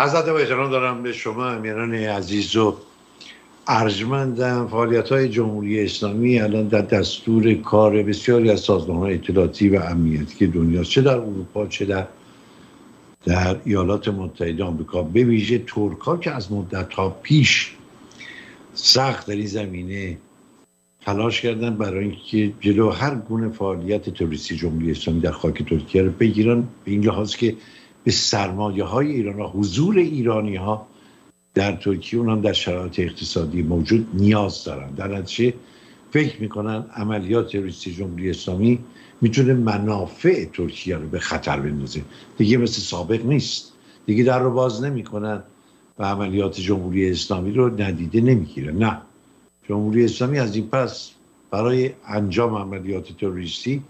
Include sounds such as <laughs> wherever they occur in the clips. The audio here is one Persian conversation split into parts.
ادب و احترام دارم به شما امیران عزیز و ارجمندم. فعالیت های جمهوری اسلامی الان در دستور کار بسیاری از سازمان های اطلاعاتی و امنیتی که دنیاست چه در اروپا چه در در ایالات متحده آمریکا به ویژه ترکا که از مدت ها پیش سخت در این زمینه تلاش کردن برای اینکه جلو هر گونه فعالیت توریستی جمهوری اسلامی در خاک ترکیه رو بگیرن. به این لحاظ که به سرمایه های ایران و حضور ایرانی ها در ترکیه اونم در شرایط اقتصادی موجود نیاز دارن. در نتیجه فکر می‌کنن عملیات تروریستی جمهوری اسلامی می‌تونه منافع ترکیه رو به خطر بندازه. دیگه مثل سابق نیست. دیگه در رو باز نمی‌کنن و عملیات جمهوری اسلامی رو ندیده نمی‌گیره نه. جمهوری اسلامی از این پس برای انجام عملیات تروریستی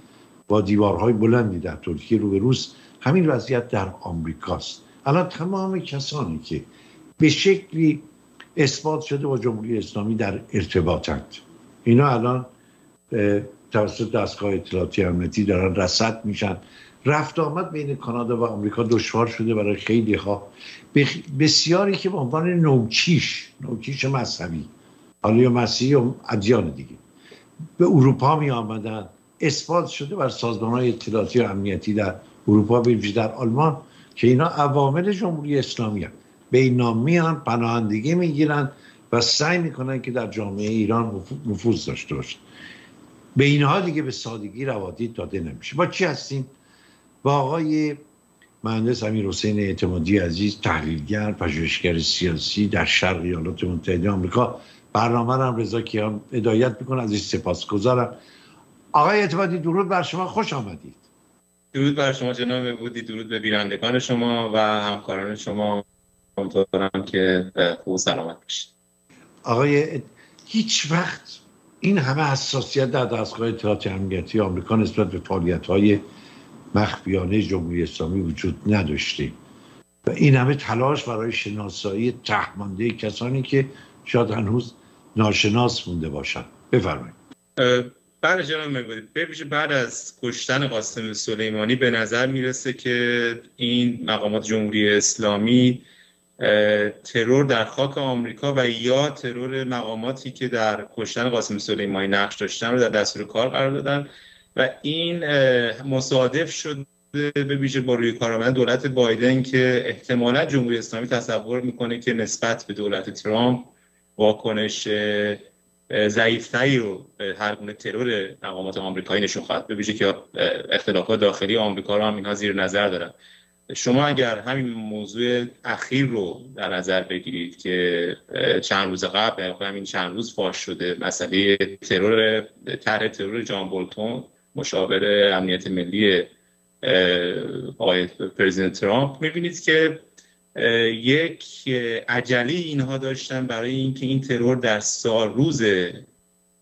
با دیوارهای بلندی در ترکیه رو به روز همین وضعیت در آمریکاست. الان تمام کسانی که به شکلی اثبات شده با جمهوری اسلامی در ارتباطند. اینا الان توسط دستگاه اطلاعاتی امنیتی دارن رسد میشن. رفت آمد بین کانادا و آمریکا دشوار شده برای خیلی ها بسیاری که به عنوان نوچیش نوچیش مذهبی حالا یا مسیحی و ادیان دیگه به اروپا می آمدن اثبات شده بر سازمان های اطلاعاتی و امنیتی در اروپا به در آلمان که اینا عوامل جمهوری اسلامی هست به اینا میان پناهندگی می‌گیرن و سعی می‌کنن که در جامعه ایران نفوذ داشته باشن. به اینها دیگه به سادگی روادید داده نمیشه. با چی هستیم؟ با آقای مهندس امیر حسین اعتمادی عزیز تحلیلگر پژوهشگر سیاسی در شرق ایالات متحده آمریکا. برنامه هم رضا کیان هدایت می‌کنه. از این سپاسگزارم. آقای اعتمادی درود بر شما. خوش آمدید. درود بر شما جناب بودی درود به بینندگان شما و همکاران شما. امیدوارم که خوب سلامت باشید. آقای هیچ وقت این همه حساسیت در دستگاه اطلاعات امنیتی آمریکا نسبت به فعالیت های مخفیانه جمهوری اسلامی وجود نداشته و این همه تلاش برای شناسایی تهمانده کسانی که شاید هنوز ناشناس مونده باشن بفرمایید. بله جناب مگودی بعد از کشتن قاسم سلیمانی به نظر می‌رسه که این مقامات جمهوری اسلامی ترور در خاک آمریکا و یا ترور مقاماتی که در کشتن قاسم سلیمانی نقش داشتن رو در دستور کار قرار دادن و این مصادف شد به ویژه با روی کار آمدن دولت بایدن که احتمالا جمهوری اسلامی تصور می‌کنه که نسبت به دولت ترامپ واکنش ضعیفتری رو هر گونه ترور مقامات آمریکایی نشون خواهد به ویژه که اختلافات داخلی آمریکا رو هم اینها زیر نظر دارن. شما اگر همین موضوع اخیر رو در نظر بگیرید که چند روز قبل همین چند روز فاش شده مسئله ترور طرح ترور جان بولتون مشاور امنیت ملی آقای پرزیدنت ترامپ می‌بینید که یک عجله اینها داشتن برای اینکه این ترور در سال روز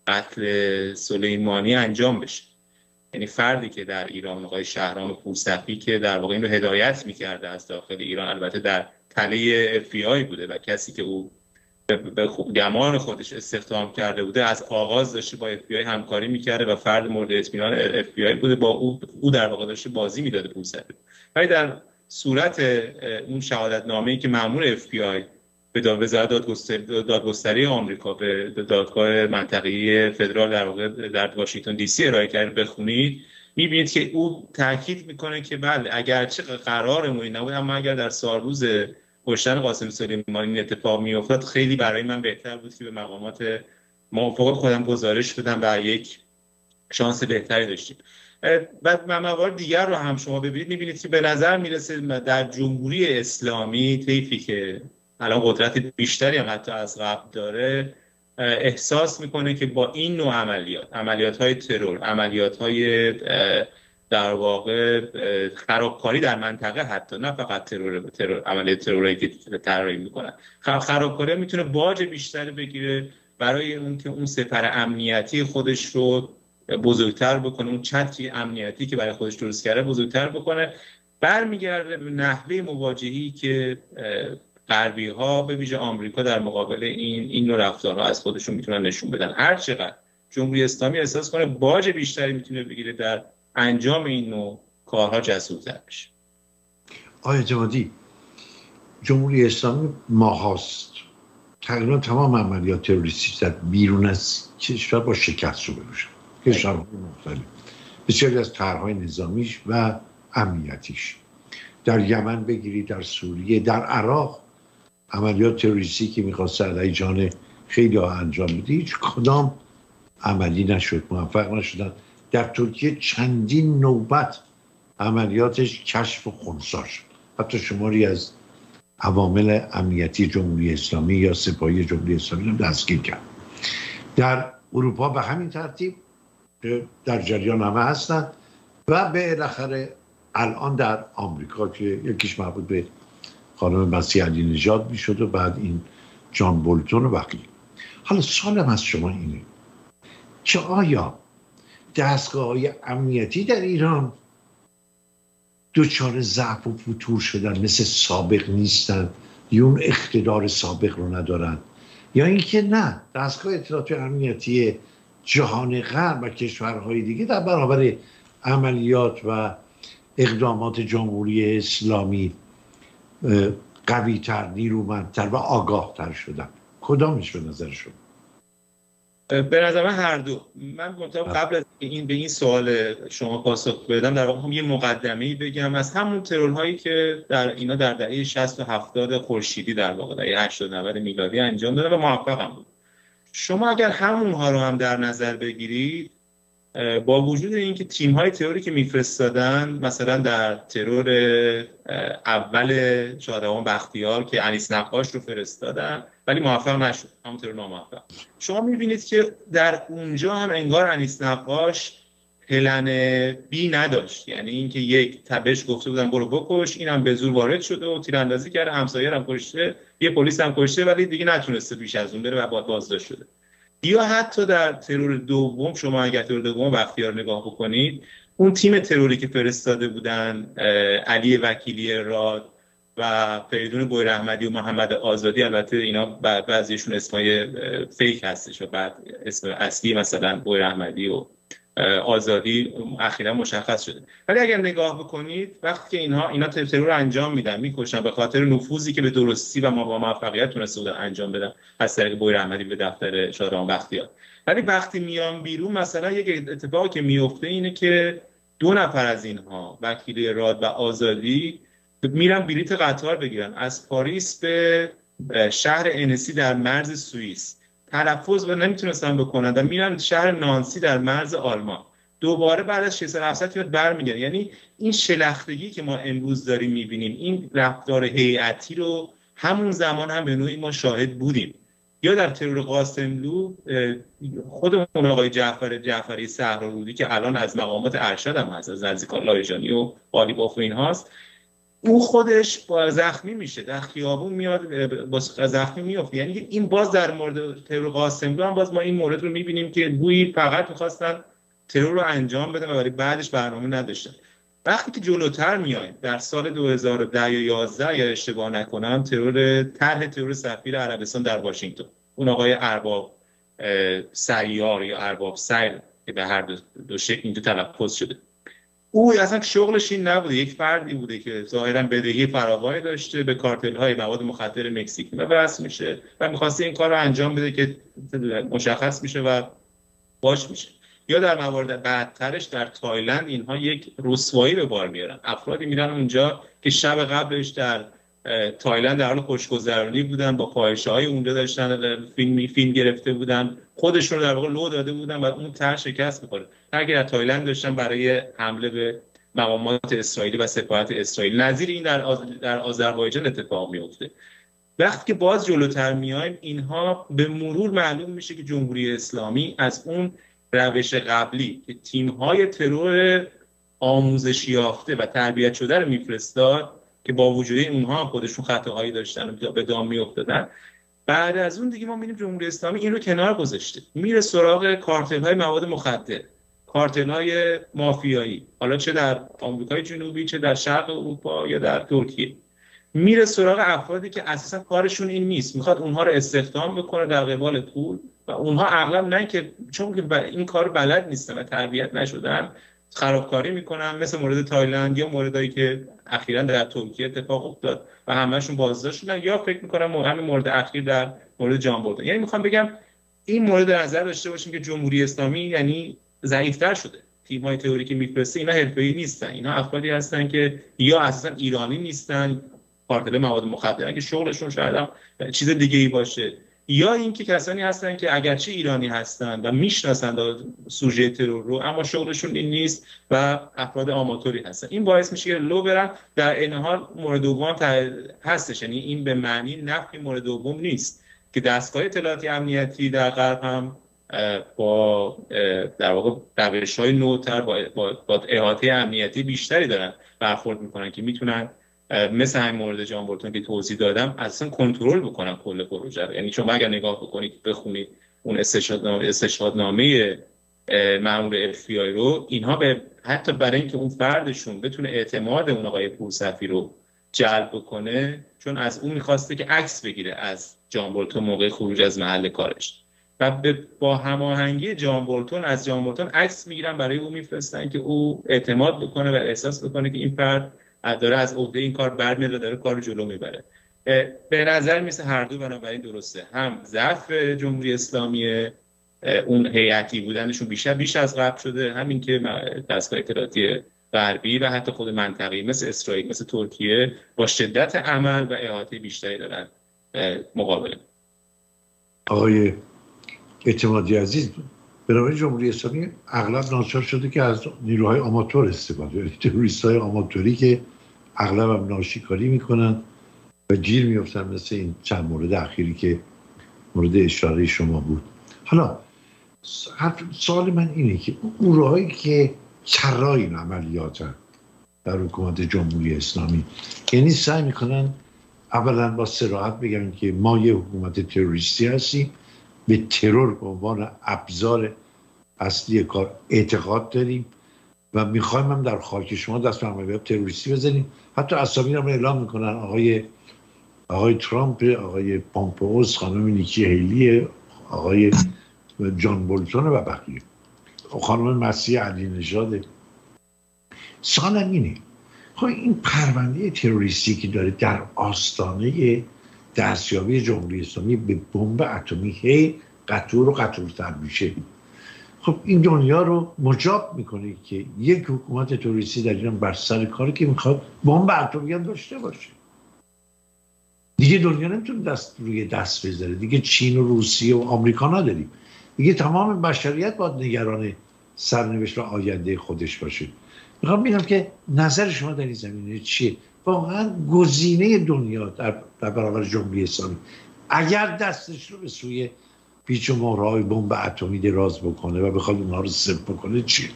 قتل سلیمانی انجام بشه. یعنی فردی که در ایران آقای شهرام پورصفی که در واقع این رو هدایت می‌کرده از داخل ایران البته در تله اف بوده و کسی که او به گمان خودش استخدام کرده بوده از آغاز داشته با اف همکاری می‌کرده و فرد مورد اطمینان اف بوده با او او در واقع داشته بازی می‌داده پورصفی ولی در صورت اون شهادت نامه‌ای که مامور اف به وزارت دادگستری آمریکا به دادگاه منطقه‌ای فدرال در واقع در واشنگتن دی سی ارائه کرد بخونید. می‌بینید که او تاکید می‌کنه که بله اگرچه قرارمون نبود اما اگر در سالروز کشتن قاسم سلیمانی این اتفاق میافتاد خیلی برای من بهتر بود که به مقامات موافق خودم گزارش بدم و یک شانس بهتری داشتیم. و موارد دیگر رو هم شما ببینید. می‌بینید که به نظر می‌رسه در جمهوری اسلامی طیفی که الان قدرت بیشتری هم حتی از قبل داره احساس می‌کنه که با این نوع عملیات عملیات های ترور عملیات های در واقع خرابکاری در منطقه حتی نه فقط ترور ترور عملیات تروری که طراحی می‌کنن خرابکاری می‌تونه باج بیشتری بگیره برای اون که اون سپر امنیتی خودش رو بزرگتر بکنه اون چتری امنیتی که برای خودش درست کرده بزرگتر بکنه. برمیگرده به نحوه مواجهی که غربی ها به ویژه آمریکا در مقابل این این نوع رفتارها از خودشون می‌تونن نشون بدن. هر چقدر جمهوری اسلامی احساس کنه باج بیشتری می‌تونه بگیره در انجام این نوع کارها جسورتر بشه. آیا جوادی جمهوری اسلامی ماهاست. تقریبا تمام عملیات تروریستی در بیرون از کشور با شکست رو بروشن کشورهای مختلف. بسیاری از طرحهای نظامیش و امنیتیش. در یمن بگیرید در سوریه در عراق. عملیات تروریستی که می‌خواست علیه جان خیلی ها انجام بده هیچ کدام عملی نشد موفق نشدن. در ترکیه چندین نوبت عملیاتش کشف و خونسا شد. حتی شماری از عوامل امنیتی جمهوری اسلامی یا سپاهی جمهوری اسلامی رو دستگیر کرد. در اروپا به همین ترتیب در جریان همه هستند و به الاخره الان در آمریکا که یکیش مربوط به خانم مسیح علی نژاد می‌شد و بعد این جان بولتون و بقیه. حالا سالم از شما اینه که آیا دستگاه های امنیتی در ایران دوچار ضعف و فتور شدن مثل سابق نیستن یا اون اقتدار سابق رو ندارن یا اینکه نه دستگاه اطلاعات امنیتی جهان غرب و کشورهای دیگه در برابر عملیات و اقدامات جمهوری اسلامی قویتر نیرومندتر و آگاهتر شدن. کدامش به نظر شما؟ به نظر من هر دو. من گفتم قبل از این به این سوال شما پاسخ بدم در واقع هم یه مقدمه بگم. از همون ترور هایی که در اینا در دهه 60 و 70 خورشیدی در واقع دهه 80 90 میلادی انجام دادن و موفق هم بود. شما اگر همونها رو هم در نظر بگیرید با وجود اینکه تیم های تروری که میفرستادن مثلا در ترور اول شادوان بختیار که انیس نقاش رو فرستادن ولی موفق نشد. همون ترور ناموفق. شما می‌بینید که در اونجا هم انگار انیس نقاش پلن بی نداشت. یعنی اینکه یک تبش گفته بودن برو بکش. اینم به زور وارد شده و تیراندازی کرده همسایه هم کشته. یه پلیس هم کشته ولی دیگه نتونسته بیش از اون بره و بازداشت شده. یا حتی در ترور دوم شما اگر ترور دوم بختیار نگاه بکنید اون تیم تروری که فرستاده بودن علی وکیلی راد و فریدون بویر احمدی و محمد آزادی البته اینا بعضیشون اسمای فیک هستش و بعد اسم اصلی مثلا بویر احمدی و آزادی اخیرا مشخص شده. ولی اگر نگاه بکنید وقتی که اینها اینا ترور انجام میدن می‌کشن به خاطر نفوذی که به درستی و ما با موفقیت تونسته بودن انجام بدن از طریق بویر احمدی به دفتر شادران بختیار. ولی وقتی میان بیرون مثلا یک اتفاقی که میفته اینه که دو نفر از اینها وکیل راد و آزادی میرن بلیت قطار بگیرن. از پاریس به شهر انسی در مرز سوئیس. تلفظ و نمی‌تونستن بکنن و میرن شهر نانسی در مرز آلمان. دوباره بعد از 600 700 کیلومتر برمیگردن. یعنی این شلختگی که ما امروز داریم می‌بینیم این رفتار هیئتی رو همون زمان هم به نوعی ما شاهد بودیم. یا در ترور قاسملو خود اون آقای جعفر جعفری رودی که الان از مقامات ارشد هم هست از نزدیکان لایجانی و قالیباف و این هاست او خودش با زخمی میشه. در خیابون میاد با زخمی میفته. یعنی این باز در مورد ترور قاسم هم باز ما این مورد رو می‌بینیم که گویی فقط می‌خواستن ترور رو انجام بدن و بعدش برنامه نداشتن. وقتی که جلوتر میایم در سال 2010 یا 11 یا اشتباه نکنم ترور طرح ترور سفیر عربستان در واشنگتن. اون آقای ارباب سیار یا ارباب سیر که به هر دو شکل اینجا تلفظ شده. او اصلا شغلش این نبوده. یک فردی بوده که ظاهرا بدهی فراوانی داشته به کارتل های مواد مخدر مکزیکی و بس میشه و می‌خواسته این کار رو انجام بده که مشخص میشه و باش میشه. یا در موارد بعدترش در تایلند اینها یک رسوایی به بار میارن. افرادی میرن اونجا که شب قبلش در تایلند در حال خوشگذرانی بودن با فاحشه های اونجا داشتن فیلم فیلم گرفته بودن. خودشون در واقع لو داده بودن و اون طرح شکست می‌خوره اگر در تایلند داشتن برای حمله به مقامات اسرائیلی و سفارت اسرائیل نظیر این در, آز... در آذربایجان اتفاق میفته وقتی که باز جلوتر میایم اینها به مرور معلوم میشه که جمهوری اسلامی از اون روش قبلی که تیم های ترور آموزشی یافته و تربیت شده رو میفرستاد که با وجود اونها خودشون خطاهایی داشتن و به دام میافتادن بعد از اون دیگه ما می‌بینیم جمهوری اسلامی این رو کنار گذاشته. میره سراغ کارتل های مواد مخدر کارتل های مافیایی. حالا چه در آمریکای جنوبی چه در شرق اروپا یا در ترکیه. میره سراغ افرادی که اساسا کارشون این نیست. می‌خواد اونها رو استخدام بکنه در قبال پول و اونها اغلب نه که چون که این کار بلد نیستن و تربیت نشدن. خرابکاری می‌کنن مثل مورد تایلند یا موردایی که اخیرا در ترکیه اتفاق افتاد و همهشون بازداشت شدن یا فکر می‌کنم همین مورد اخیر در مورد جان بردن. یعنی می‌خوام بگم این مورد در نظر داشته باشیم که جمهوری اسلامی یعنی ضعیفتر شده. تیم های تئوری که میفرسته اینا حرفه‌ای نیستن. اینا افرادی هستن که یا اساسا ایرانی نیستن کارتل مواد مخدر اگه شغلشون شاید چیز دیگه ای باشه. یا اینکه کسانی هستن که اگرچه ایرانی هستن و می‌شناسند سوژه ترور رو اما شغلشون این نیست و افراد آماتوری هستن. این باعث میشه که لو برن. در این حال مورد دوم هستش. یعنی این به معنی نفی مورد دوم نیست که دستگاه اطلاعاتی امنیتی در غرب هم با در واقع روش های نوتر با, با, با احاطه امنیتی بیشتری دارن برخورد می‌کنن که می‌تونن مثل همین مورد جان بولتون که توضیح دادم اصلا کنترل بکنم کل پروژه رو. یعنی شما اگر نگاه بکنید بخونید اون استشهادنامه استشهادنامه مامور اف رو اینها به حتی برای اینکه اون فردشون بتونه اعتماد اون آقای پورصفی رو جلب بکنه چون از اون می‌خواسته که عکس بگیره از جان بولتون موقع خروج از محل کارش. و با هماهنگی جان بولتون از جان بولتون عکس می‌گیرن برای او میفرستن که او اعتماد بکنه و احساس بکنه که این فرد داره از عهده این کار برمیاد و داره کار جلو می‌بره. به نظر میسه هر دو بنابراین درسته. هم ضعف جمهوری اسلامی اون هیئتی بودنشون بیشتر بیش از قبل شده. همین که دستگاه اطلاعاتی غربی و حتی خود منطقی مثل اسرائیل مثل ترکیه با شدت عمل و احاطه بیشتری دارن مقابله آقای اعتمادی عزیز بنابراین جمهوری اسلامی اغلب ناچار شده که از نیروهای آماتور استفاده تروریست <laughs> های آماتوری که اغلب هم ناشیکاری می‌کنن و گیر میفتن مثل این چند مورد اخیری که مورد اشاره شما بود. حالا سوال من اینه که اون که چرای این عملیات در حکومت جمهوری اسلامی یعنی سعی می‌کنن اولا با سراحت بگن که ما یه حکومت تروریستی هستیم به ترور به عنوان ابزار اصلی کار اعتقاد داریم و می‌خوایم هم در خاک شما دست به عملیات تروریستی بزنیم. حتی اسامی هم اعلام می‌کنن آقای آقای ترامپ آقای پامپوز خانم نیکی هیلی آقای جان بولتون و بقیه. خانم مسیح علی نژاد. سالم اینه. خب این پرونده تروریستی که داره در آستانه دستیابی جمهوری اسلامی به بمب اتمی هی قطور و قطورتر میشه. خب این دنیا رو مجاب می‌کنه که یک حکومت توریستی در ایران بر سر کاری که می‌خواد بمب اتمی هم داشته باشه. دیگه دنیا نمی‌تونه دست روی دست بذاره. دیگه چین و روسیه و آمریکا نداریم. دیگه تمام بشریت باید نگران سرنوشت و آینده خودش باشه. می‌خوام ببینم که نظر شما در این زمینه چیه؟ واقعا گزینه دنیا در, برابر جمهوری اسلامی. اگر دستش رو به سوی پیچ و مهرهای بمب اتمی دراز بکنه و بخواد اونها رو سب بکنه چی؟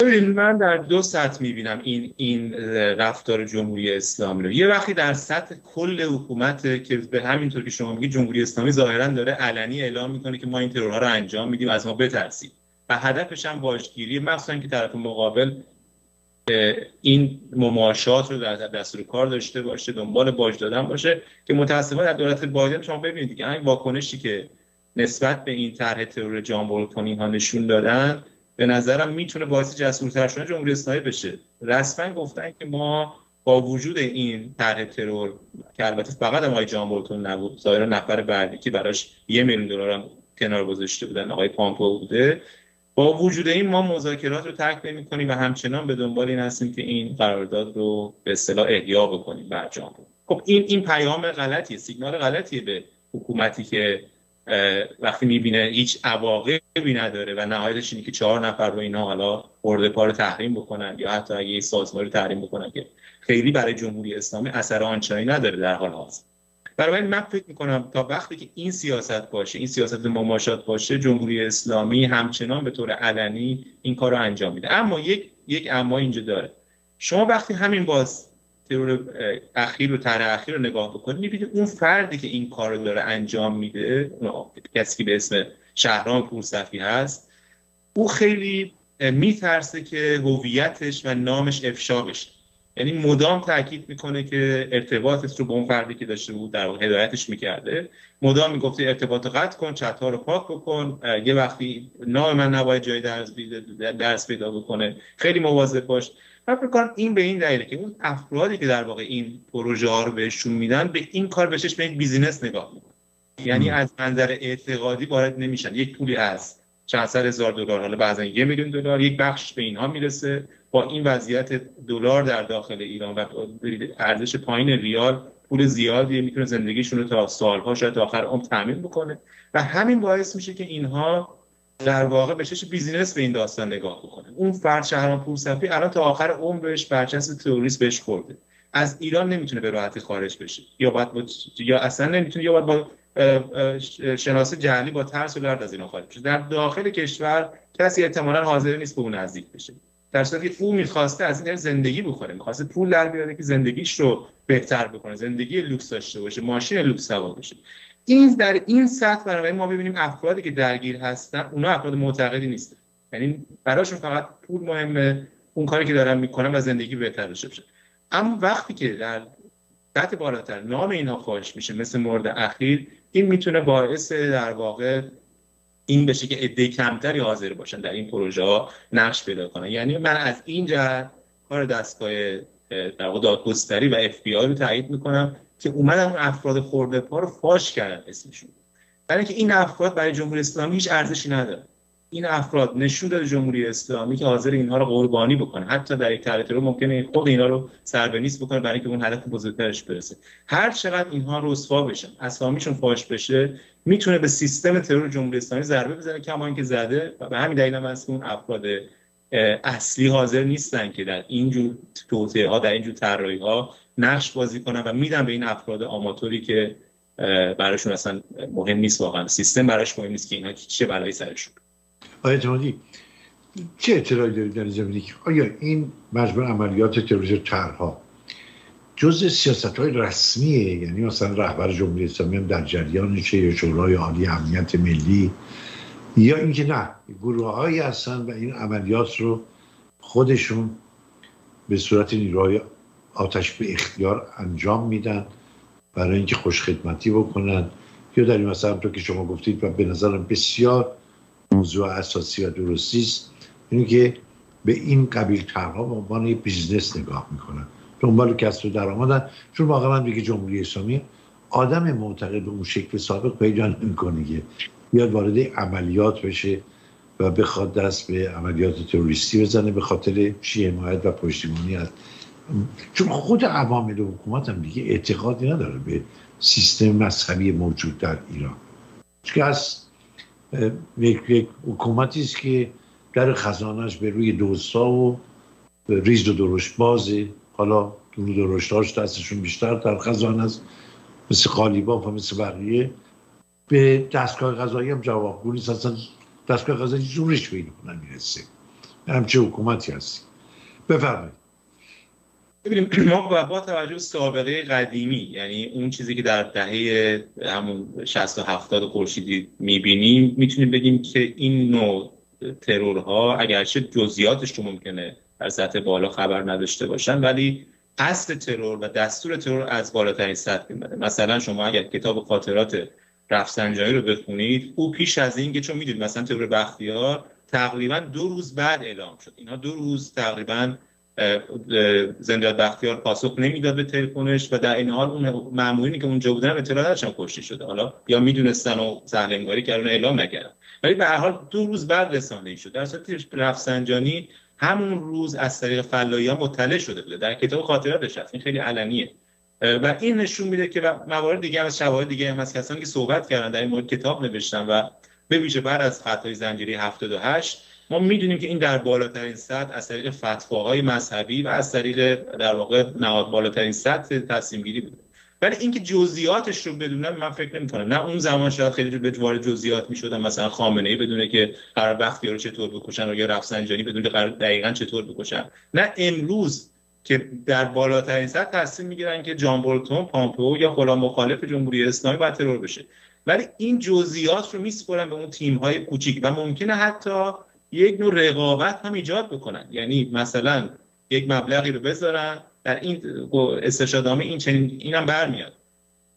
ببینید من در دو سطح می‌بینم این این رفتار جمهوری اسلامی رو. یه وقتی در سطح کل حکومت که به همینطور که شما میگید جمهوری اسلامی ظاهرا داره علنی اعلام می‌کنه که ما این ترورها رو انجام میدیم از ما بترسید. و هدفش هم واژگیری مخصوصا که طرف مقابل این مماشات رو در دستور کار داشته باشه دنبال باج دادن باشه که متاسفانه در دولت بایدن شما ببینید که این واکنشی که نسبت به این طرح ترور جان بولتون اینها نشون دادن به نظرم می‌تونه باعث جسورتر شدن جمهوری اسلامی بشه. رسما گفتن که ما با وجود این طرح ترور که البته فقط آقای جان بولتون نبود ظاهرا نفر بعدی که براش یه میلیون دلار کنار گذاشته بودن آقای پامپو بوده با وجود این ما مذاکرات رو ترک نمی کنیم و همچنان به دنبال این هستیم که این قرارداد رو به اصطلاح احیا بکنیم برجام خب این این پیام غلطیه سیگنال غلطیه به حکومتی که وقتی می‌بینه هیچ عواقبی نداره و نهایتش اینه که چهار نفر رو اینا حالا برده پار تحریم بکنن یا حتی اگه سازمان رو تحریم بکنن که خیلی برای جمهوری اسلامی اثر آنچنانی نداره در حال حاضر. برای من فکر می‌کنم تا وقتی که این سیاست باشه این سیاست مماشات باشه جمهوری اسلامی همچنان به طور علنی این کار رو انجام میده. اما یک یک اما اینجا داره. شما وقتی همین باز ترور اخیر و طرح اخیر رو نگاه بکنید می‌بینید اون فردی که این کار رو داره انجام میده کسی که به اسم شهرام پورصفی هست او خیلی میترسه که هویتش و نامش افشا بشه. یعنی مدام تاکید می‌کنه که ارتباطت رو با اون فردی که داشته بود در هدایتش می‌کرده. مدام می‌گفته ارتباط قطع کن چت رو پاک بکن. یه وقتی نام من نباید جای درس, درس پیدا بکنه. خیلی مواظب باش. من فکر این به این دلیله که اون افرادی که در واقع این پروژه ها رو بهشون میدن به این کار به یک بیزینس نگاه می‌کنن. یعنی از منظر اعتقادی وارد نمیشن. یک پولی هست. چند هزار دلار. حالا بعضا یه میلیون دلار. یک بخش به اینها می‌رسه. با این وضعیت دلار در داخل ایران و ارزش پایین ریال پول زیادی می‌تونه زندگیشون رو تا سالها شاید تا آخر عمر تامین بکنه. و همین باعث میشه که اینها در واقع به چشم business به این داستان نگاه بکنه اون فرد شهرام پورصفی الان تا آخر عمرش برچسب تروریست بهش خورده. از ایران نمی‌تونه به راحتی خارج بشه. یا باید یا اصلا نمی‌تونه یا باید با شناسه جعلی با ترس و لرز از ایران خارج در داخل کشور کسی احتمالا حاضر نیست به اون نزدیک بشه. در صورتی که او می‌خواسته از این زندگی بکنه. می‌خواسته پول در بیاره که زندگیش رو بهتر بکنه. زندگی لوکس داشته باشه ماشین لوکس سوار بشه این در این سطح برای ما ببینیم افرادی که درگیر هستن اونا افراد معتقدی نیستن. یعنی براشون فقط پول مهمه اون کاری که دارن می‌کنن و زندگی بهتر داشته باشه. اما وقتی که در سطح بالاتر نام اینها فاش میشه مثل مورد اخیر این می‌تونه باعث در واقع این بشه که عده کمتری حاضر باشن در این پروژه ها نقش پیدا کنن. یعنی من از این جهت کار دستگاه در دادگستری و اف بی آی رو تایید می‌کنم که اومدن افراد خورده پا رو فاش کردن اسمشون. برای اینکه این افراد برای جمهوری اسلامی هیچ ارزشی نداره این افراد نشون داده جمهوری اسلامی که حاضر اینها رو قربانی بکنه. حتی در یک رو ممکنه خود اینها رو سربنیست بکنه برای اینکه اون هدف بزرگترش برسه. هر چقدر اینها رسوا بشن اسامیشون فاش بشه می‌تونه به سیستم ترور جمهوری اسلامی ضربه بزنه کما اینکه زده و به همین دلیل هم که اون افراد اصلی حاضر نیستن که در اینجور توطئه ها در اینجور طراحی ها نقش بازی کنن و میدن به این افراد آماتوری که براشون اصلا مهم نیست واقعا. سیستم براش مهم نیست که اینا چه بلایی سرشون. آیا اعتمادی چه اطلاعی دارید در زمینی که آیا این مجموع عملیات تروریسم طرحها جز سیاست های رسمیه؟ یعنی مثلا رهبر جمهوری اسلامی هم در جریانشه یا شورای عالی امنیت ملی؟ یا اینکه نه گروه هایی هستن و این عملیات رو خودشون به صورت نیروهای آتش به اختیار انجام میدن برای اینکه خوش خدمتی بکنن. یا در این مثلا تو که شما گفتید و به نظرم بسیار موضوع اساسی و درستی است. اینه که به این قبیل طرحها به عنوان یک business نگاه می‌کنن. دنبال کسب و درآمدن چون واقعا میگه جمهوری اسلامی آدم معتقد به اون شکل سابق پیدا نمی‌کنه که بیاد وارد عملیات بشه و بخواد دست به عملیات تروریستی بزنه به خاطر چی حمایت و پشتیبانی از چون خود عوامل حکومت هم دیگه اعتقادی نداره به سیستم مذهبی موجود در ایران. چون از یک, حکومتی است که در خزانش به روی دوستا و ریز و درشت بازه. حالا دور درشتاش دستشون بیشتر در خزانه است. مثل قالیباف و مثل بقیه. به دستگاه غذایی هم جوابگو نیست. اصلا دستگاه غذایی زورش به این می‌رسه. همچه حکومتی هستی. بفرمایید. ببینیم <clears throat> ما با توجه به سابقه قدیمی یعنی اون چیزی که در دهه همون 60 و 70 خورشیدی می‌بینیم می‌تونیم بگیم که این نوع ترورها اگرچه جزئیاتش رو ممکنه در سطح بالا خبر نداشته باشن ولی اصل ترور و دستور ترور از بالاترین سطح می‌بره. مثلا شما اگر کتاب خاطرات رفسنجانی رو بخونید او پیش از این که چون می‌دونید مثلا ترور بختیار تقریبا دو روز بعد اعلام شد. اینا دو روز تقریبا زندیات بختیار پاسخ نمی‌داد به تلفنش و در این حال اون مامورینی که اونجا بودن اطلاع نداشتن کشته شده. حالا یا می‌دونستن و سهلنگاری کردن اعلام نکردن. ولی به هر حال دو روز بعد رسانه‌ای شد. در صورتی رفسنجانی همون روز از طریق فلایی مطلع شده بوده. در کتاب خاطراتش هست. این خیلی علنیه. و این نشون میده که موارد دیگه از شواهد دیگه هم از کسانی که صحبت کردن در این مورد کتاب نوشتن و به ویژه بعد از خطای زنجیری 78 ما می‌دونیم که این در بالاترین سطح از طریق فتواهای مذهبی و از طریق در واقع نهاد بالاترین سطح تصمیم گیری بوده. ولی اینکه جزئیاتش رو بدونم من فکر نمی کنم نه اون زمان شاید خیلی به وارد جزئیات می‌شدن. مثلا خامنه ای بدونه که قرار وقتی رو چطور بکشن یا رفسنجانی بدونه قرار دقیقا چطور بکشن. نه امروز که در بالاترین سطح تصمیم می‌گیرن که جان بولتون پامپئو یا غلام مخالف جمهوری اسلامی باید ترور بشه. ولی این جزئیات رو میسپرن به اون تیم های کوچیک و ممکنه حتی یک نوع رقابت هم ایجاد بکنن. یعنی مثلا یک مبلغی رو بذارن در این استشهادنامه این چنین اینم برمیاد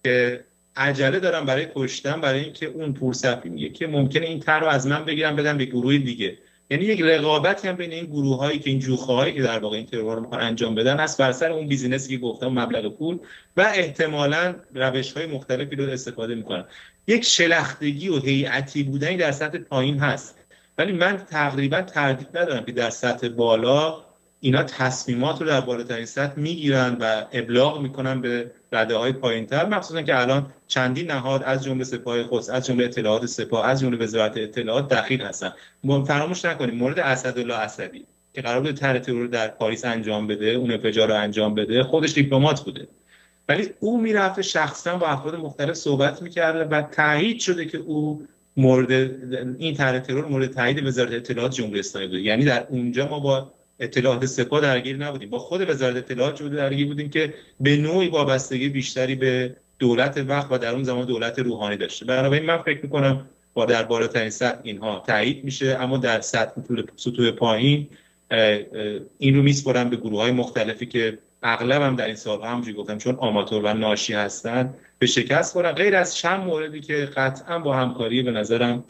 که عجله دارم برای کشتن برای اینکه اون پورسفی میگه که ممکنه این تر رو از من بگیرم بدم به گروه دیگه. یعنی یک رقابت هم بین این گروه هایی که این جوخه هایی که در واقع این ترور رو انجام بدن هست بر سر اون بیزینسی که گفتم مبلغ پول و احتمالا روش های مختلفی رو استفاده می‌کنن. یک شلختگی و هیئتی بودنی در سطح پایین هست. ولی من تقریبا تردید ندارم که در سطح بالا اینا تصمیمات رو در بالاترین سطح می‌گیرن و ابلاغ می‌کنن به رده های پایین تر مخصوصا که الان چندین نهاد از جمله سپاه خود از جمله اطلاعات سپاه از جمله وزارت اطلاعات دخیل هستن. فراموش نکنیم مورد اسدالله اسدی که قرار بود طرح ترور در پاریس انجام بده اون انفجار رو انجام بده خودش دیپلمات بوده. ولی او می‌رفته شخصا با افراد مختلف صحبت می‌کرده و تایید شده که او مورد این طرح ترور مورد تایید وزارت اطلاعات جمهوری اسلامی بوده. یعنی در اونجا ما با اطلاعات سپاه درگیر نبودیم. با خود وزارت اطلاعات جمهوری درگیر بودیم که به نوعی وابستگی بیشتری به دولت وقت و در اون زمان دولت روحانی داشته. بنابراین من فکر می‌کنم با در بالاترین سطح اینها تایید میشه اما در سطح سطوح پایین این رو میسپرن به گروه های مختلفی که اغلب هم در این سال همونجوری گفتم چون آماتور و ناشی هستن به شکست خورن. غیر از چند موردی که قطعا با همکاری به نظرم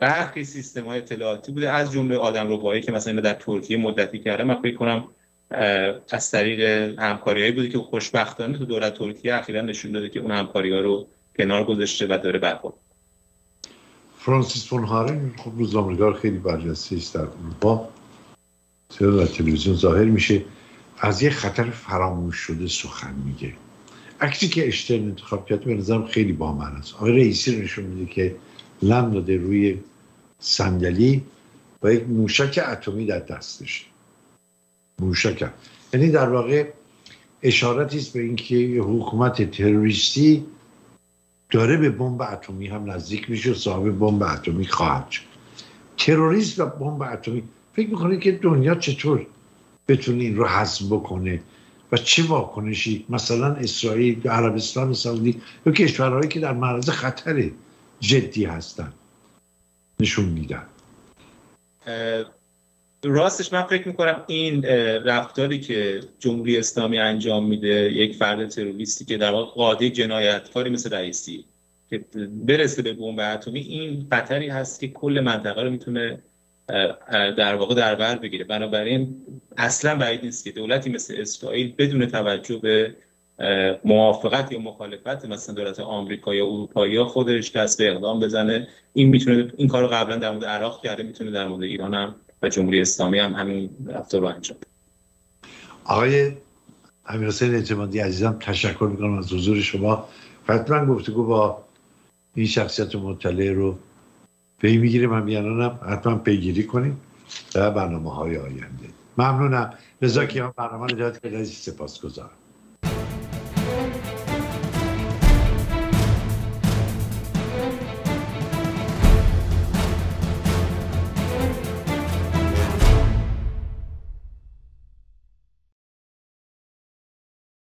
برخی سیستم های اطلاعاتی بوده. از جمله آدم رو که مثلا در ترکیه مدتی کرده من فکر کنم از طریق همکاری هایی بوده که خوشبختانه تو دولت ترکیه اخیرا نشون داده که اون همکاری ها رو کنار گذاشته و داره برخورد. فرانسیس فون هارن خب روزنامه‌نگار خیلی برجسته است در اروپا. تلویزیون ظاهر میشه. از یه خطر فراموش شده سخن میگه. عکسی که اشترن انتخاب کرد به نظرم خیلی بامن است. آقای رئیسی رو نشون میده که لم داده روی صندلی و یک موشک اتمی در دستش. موشک. یعنی در واقع اشارتی است به اینکه حکومت تروریستی داره به بمب اتمی هم نزدیک میشه و صاحب بمب اتمی خواهد شد. تروریست و بمب اتمی فکر می‌کنه که دنیا چطور؟ بتونه این رو حذف بکنه. و چه واکنشی؟ مثلا اسرائیل یا عربستان سعودی یا کشورهایی که در معرض خطر جدی هستن نشون میدن. راستش من فکر می‌کنم این رفتاری که جمهوری اسلامی انجام میده یک فرد تروریستی که در واقع قاضی جنایتکاری مثل رئیسی که برسه به بمب اتمی این خطری هست که کل منطقه رو می‌تونه در واقع در بر بگیره. بنابراین اصلا بعید نیست که دولتی مثل اسرائیل بدون توجه به موافقت یا مخالفت مثلا دولت آمریکا یا اروپایی یا خودش دست به اقدام بزنه. این می‌تونه این کارو قبلا در مورد عراق کرده می‌تونه در مورد ایران هم و جمهوری اسلامی هم همین رفتار رو انجام آقای امیر حسین اعتمادی عزیزم تشکر می‌کنم از حضور شما. حتما گفتگو با این شخصیت مطلع رو پی من میانانم حتما پیگیری کنیم در برنامه های آینده. ممنونم. رضا که برنامه رو که سپاس گذارم